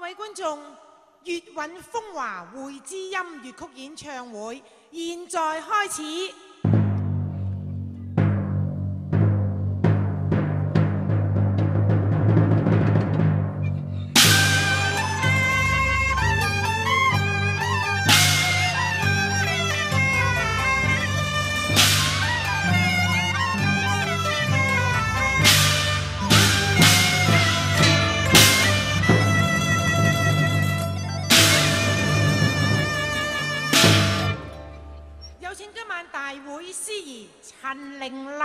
位觀眾，粵韻風華會之音粤曲演唱会现在开始。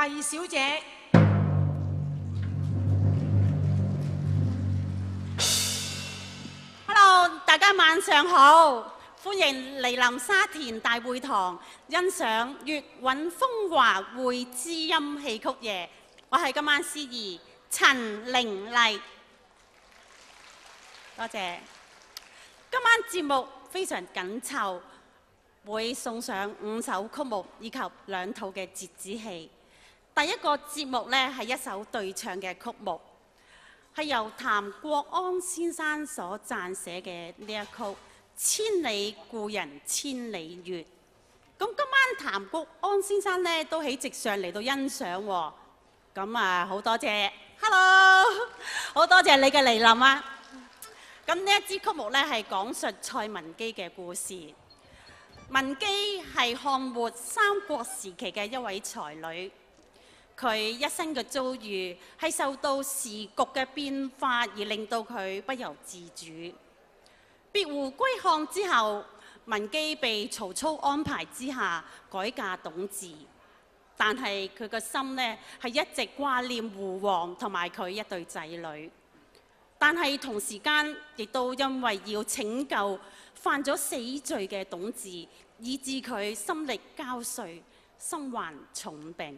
二小姐。Hello，大家晚上好，歡迎嚟臨沙田大會堂欣賞粵韻風華會之音戲曲夜。我係今晚司儀陳玲麗，多謝。今晚節目非常緊湊，會送上五首曲目以及兩套嘅折子戲。第一個節目呢係一首對唱嘅曲目。係由譚國安先生所撰寫嘅呢一曲《千里故人千里月》。咁今晚譚國安先生呢都喺席上嚟到欣賞喎。咁啊，好多謝，Hello，好多謝你嘅嚟臨啊！咁呢一支曲目呢係講述蔡文姬嘅故事。文姬係漢末三國時期嘅一位才女。佢一生嘅遭遇係受到時局嘅變化而令到佢不由自主。別胡歸漢之後，文姬被曹操安排之下改嫁董治，但係佢個心呢係一直掛念胡王同埋佢一對仔女。但係同時間亦都因為要拯救犯咗死罪嘅董治，以致佢心力交瘁，身患重病。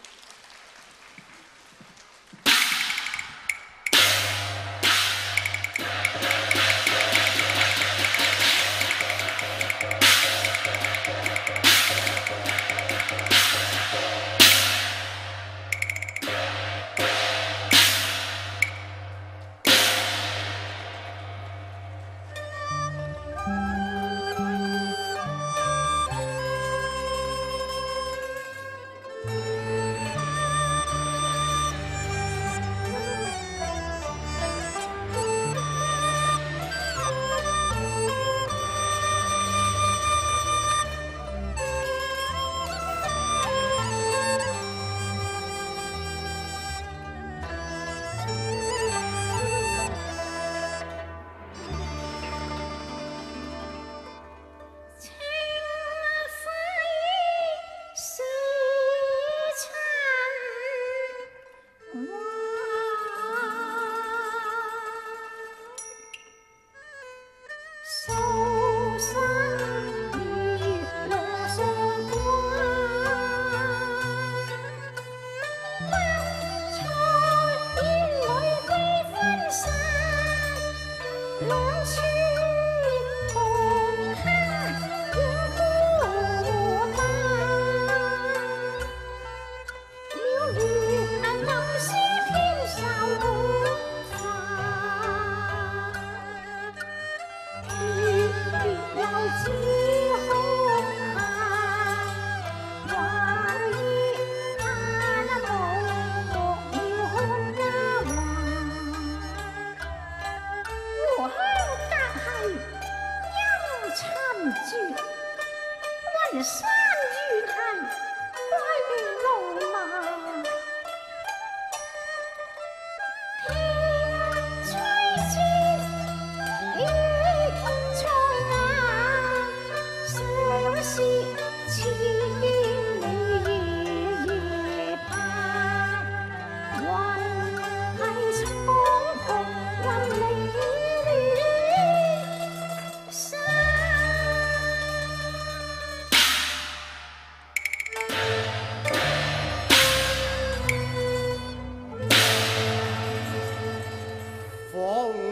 風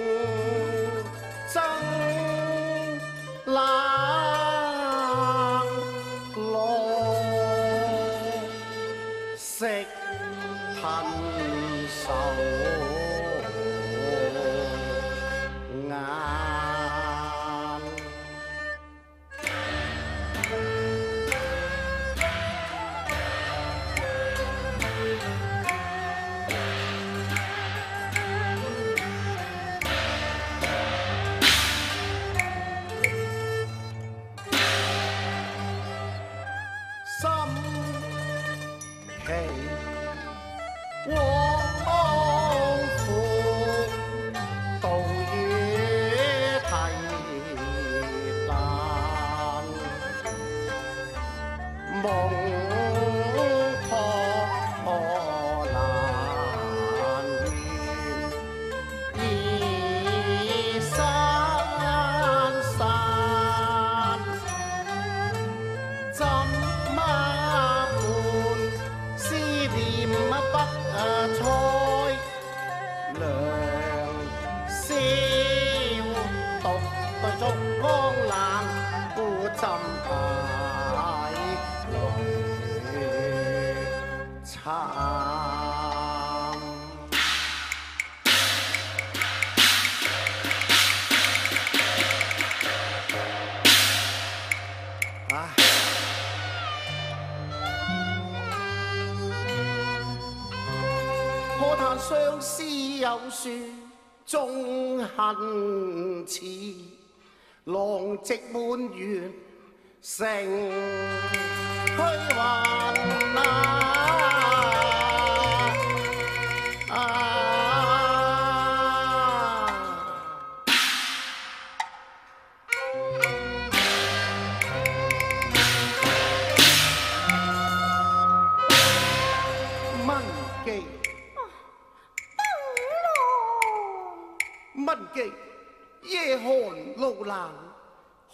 奔驰浪迹满月城虚幻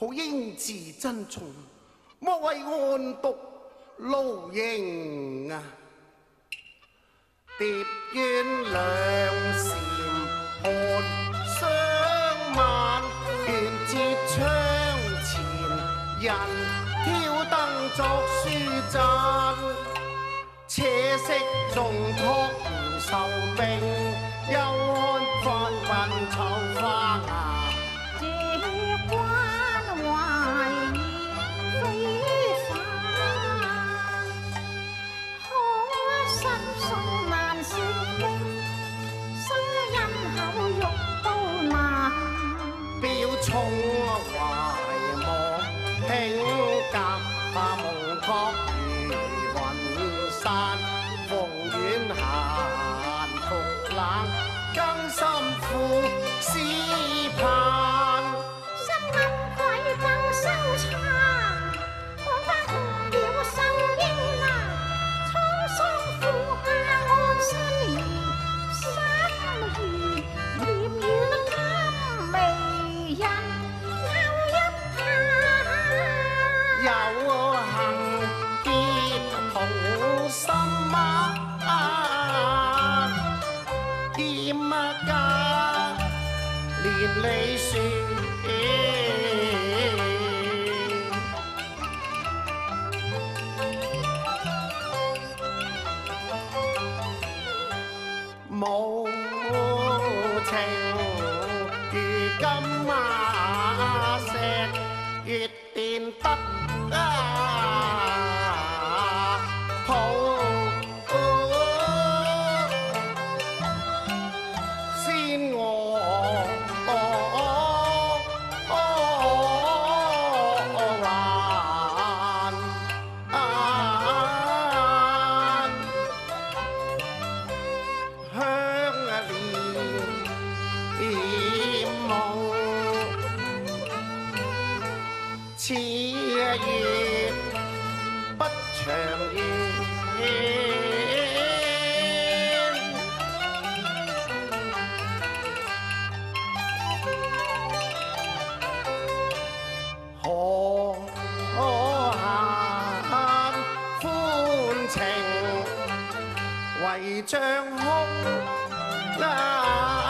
好英姿珍重，莫为安独露营啊！叠鸳两扇寒霜晚，便接窗前人挑灯作书盏，且惜重托不受命，休看快鬓丑花。泪水。母情如今啊，石月變得啊。围帐空啊！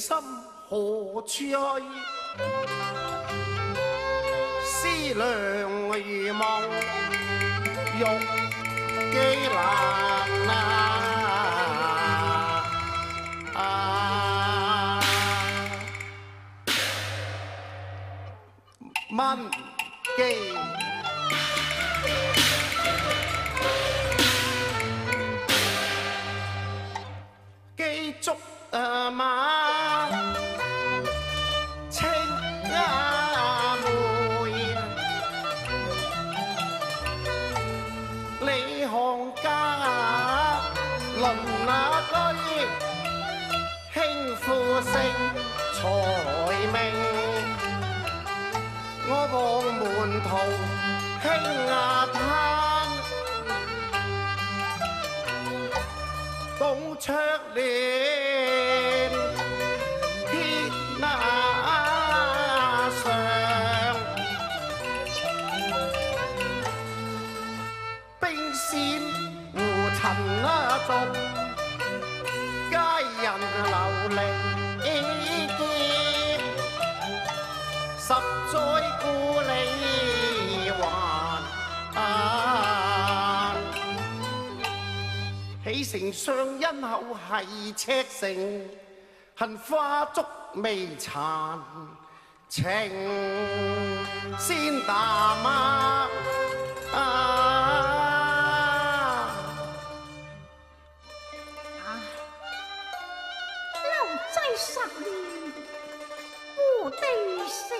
心何處去？思量如夢，欲機難論那居，輕富盛財名，我望門徒興啊攤。董卓年，众佳人流离见实在故里还喜成双因后系赤诚恨花烛未残情先打故地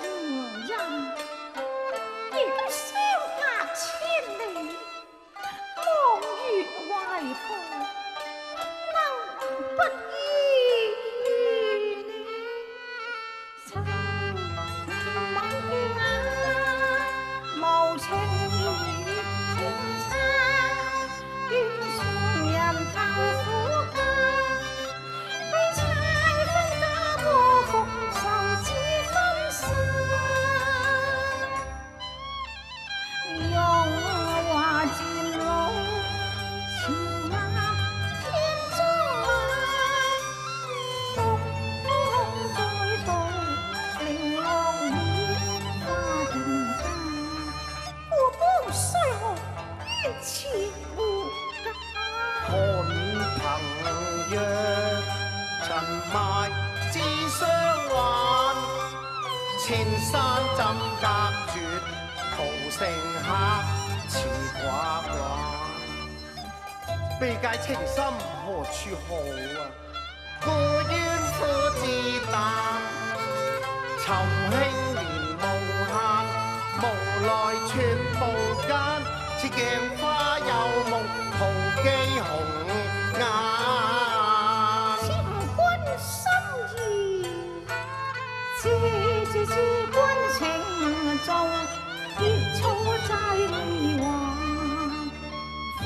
埋自相還。千山針隔絕，途成客似寡寡。悲界情深何處好啊？故冤夫自淡，酬興年無限，無奈寸步間，似鏡花有夢，徒寄紅顏。情重，結錯債未还。分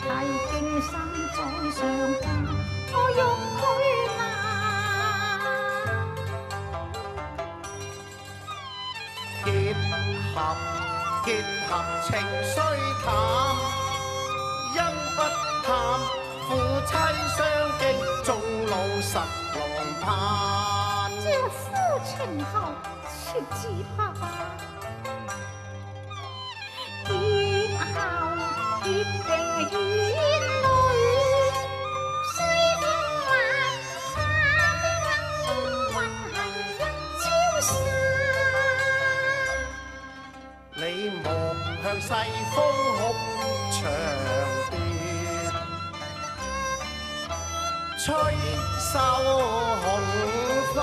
体经心在上家，我欲去难。结合结合情雖淡，切自怕，結後結定與淚，雖風華，沙飛鶯雲行一朝散。你莫向西风哭長斷，吹繡紅花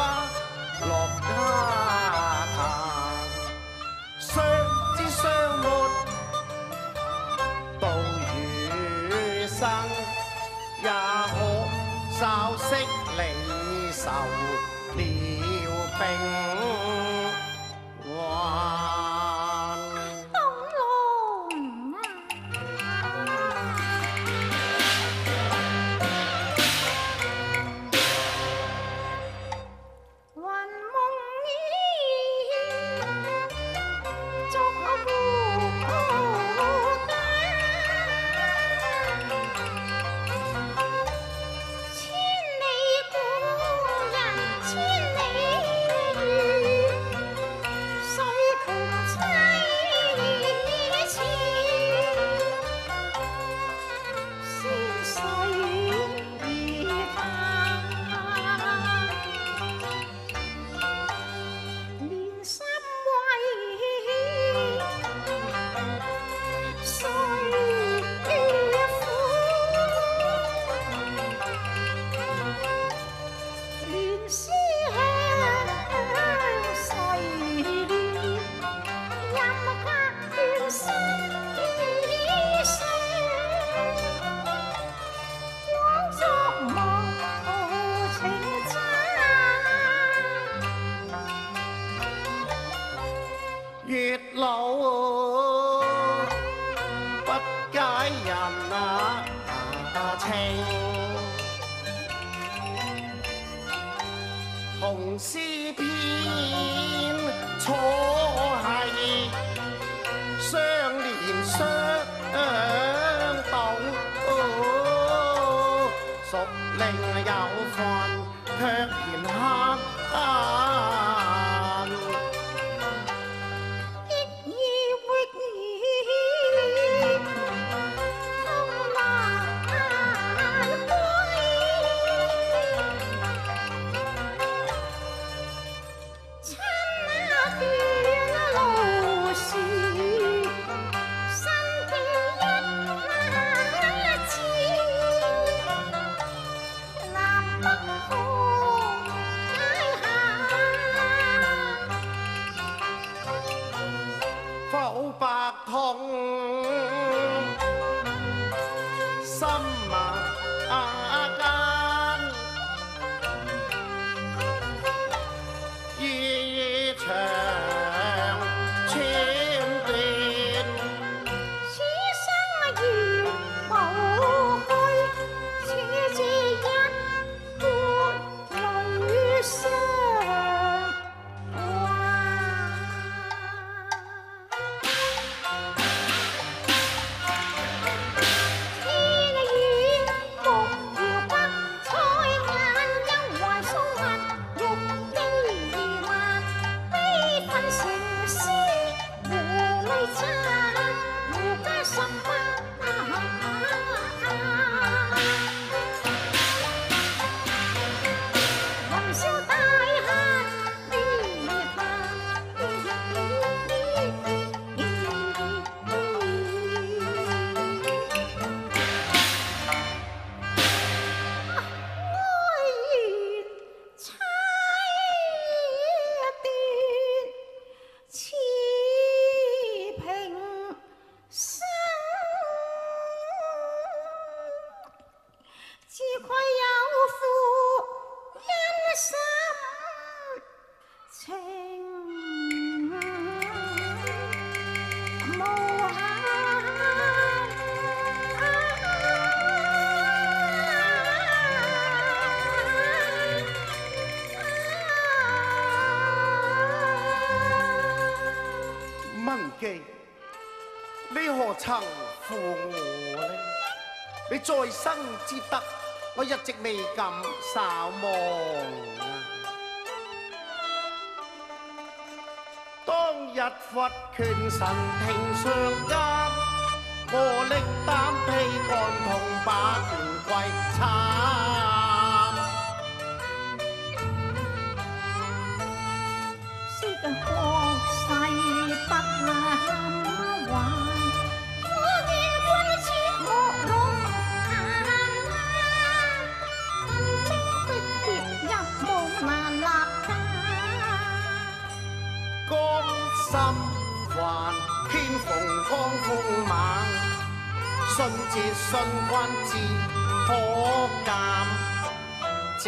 淚你何曾負我呢？你再生之德，我一直未敢稍忘啊！當日佛拳神庭上間，我力擔披幹痛把權貴參。信節信君至可鑑。謝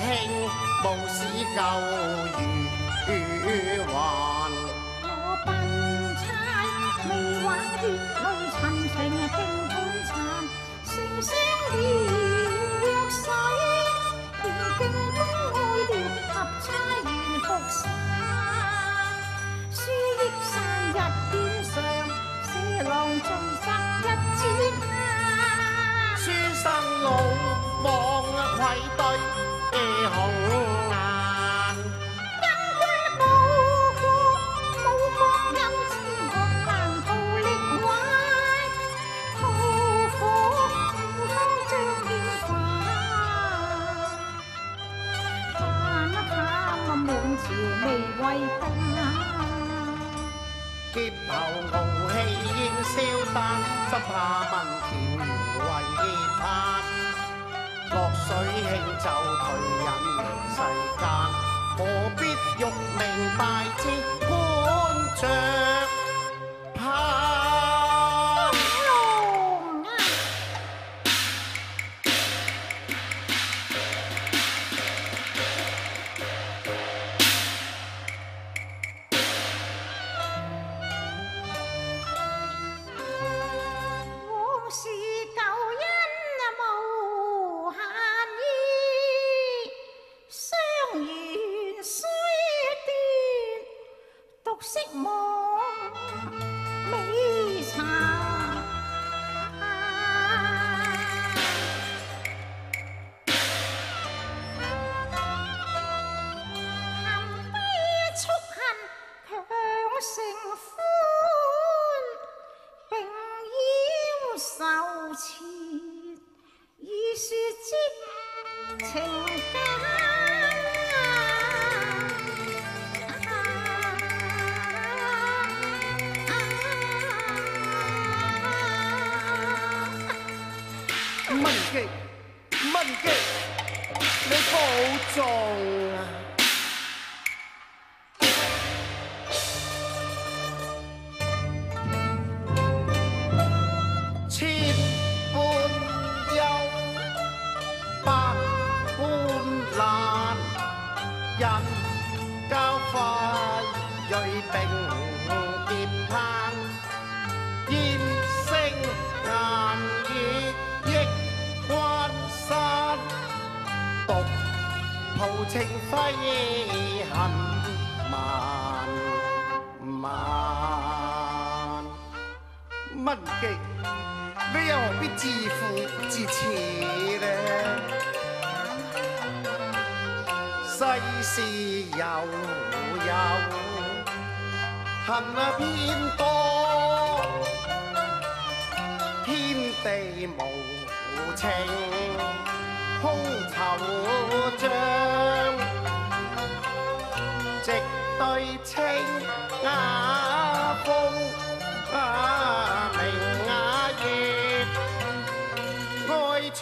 兄無使舊如郎聚集一支間。書生老望愧對紅顏。因君報國，無國有知我難逃力壞，炮火平方將變化。但探滿朝未為家。劫後傲氣煙消淡，只怕問田園為盼。落水轻舟退隱世间，何必間。文記，文記，你保重世事悠悠，恨啊偏多。天地無情，空惆悵，直對清雅風，啊明雅月，愛唱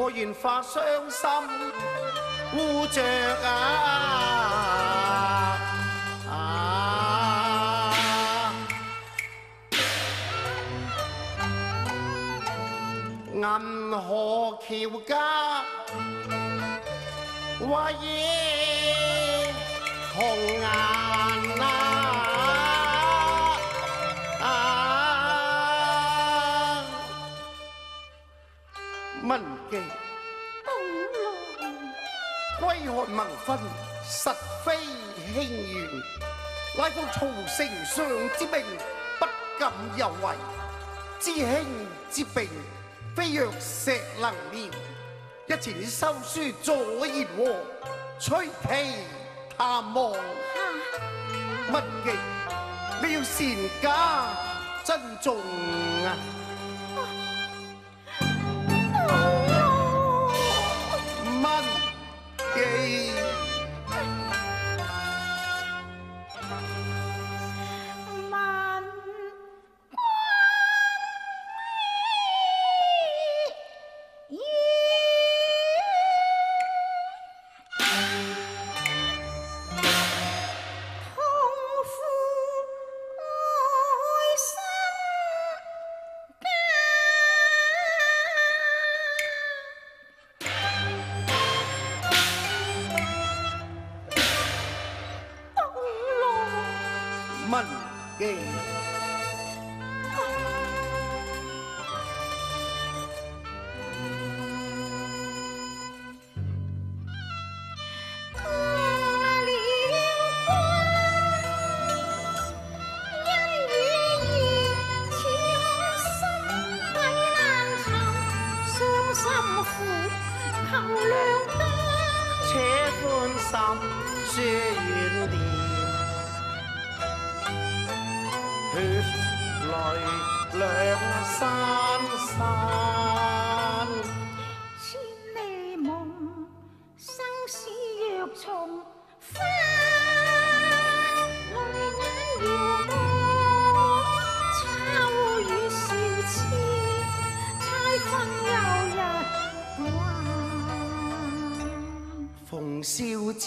我愿化傷心護着啊乔家话也红颜啊啊东镜归汉盟婚实非轻缘乃奉曹丞相之命不敢有违知兄之病非若石能连。一前收書左言和，吹皮探望。乜嘢，你要善加珍重啊！路。文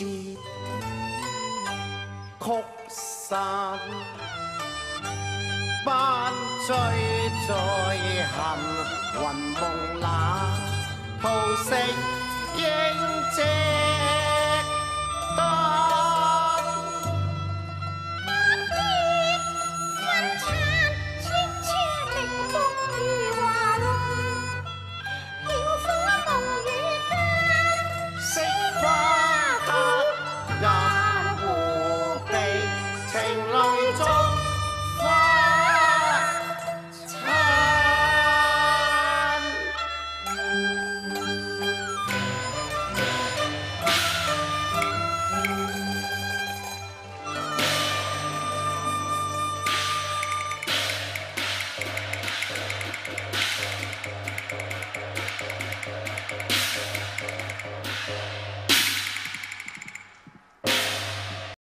曲散，班醉醉恨云梦那，桃色映借。